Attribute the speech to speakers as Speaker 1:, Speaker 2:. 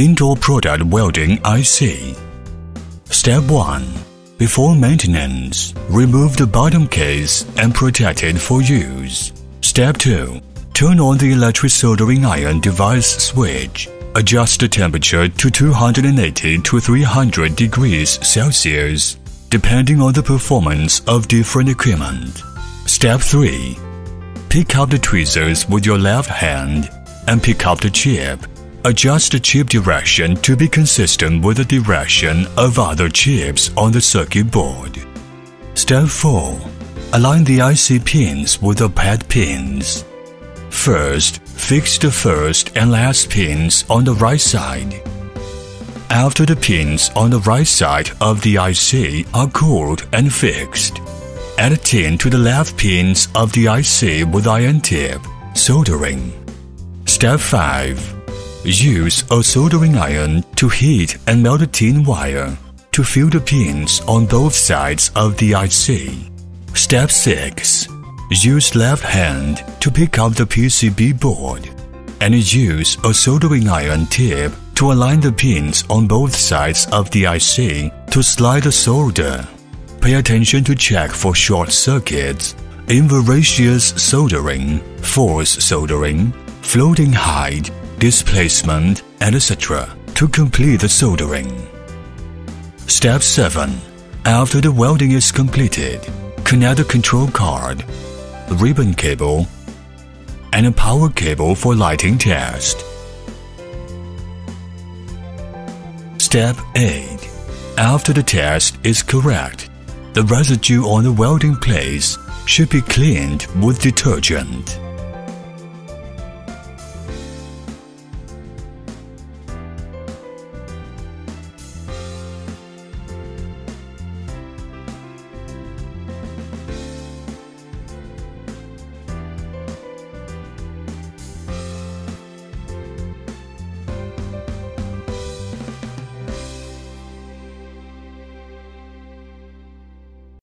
Speaker 1: Indoor Product Welding IC Step 1. Before maintenance, remove the bottom case and protect it for use. Step 2. Turn on the electric soldering iron device switch. Adjust the temperature to 280 to 300 degrees Celsius, depending on the performance of different equipment. Step 3. Pick up the tweezers with your left hand and pick up the chip. Adjust the chip direction to be consistent with the direction of other chips on the circuit board. Step 4. Align the IC pins with the pad pins. First, fix the first and last pins on the right side. After the pins on the right side of the IC are cooled and fixed, add tin to the left pins of the IC with iron tip, soldering. Step 5. Use a soldering iron to heat and melt the tin wire to fill the pins on both sides of the IC. Step 6. Use left hand to pick up the PCB board and use a soldering iron tip to align the pins on both sides of the IC to slide the solder. Pay attention to check for short circuits, invarious soldering, force soldering, floating height, displacement, and etc. to complete the soldering. Step 7. After the welding is completed, connect the control card, ribbon cable, and a power cable for lighting test. Step 8. After the test is correct, the residue on the welding place should be cleaned with detergent.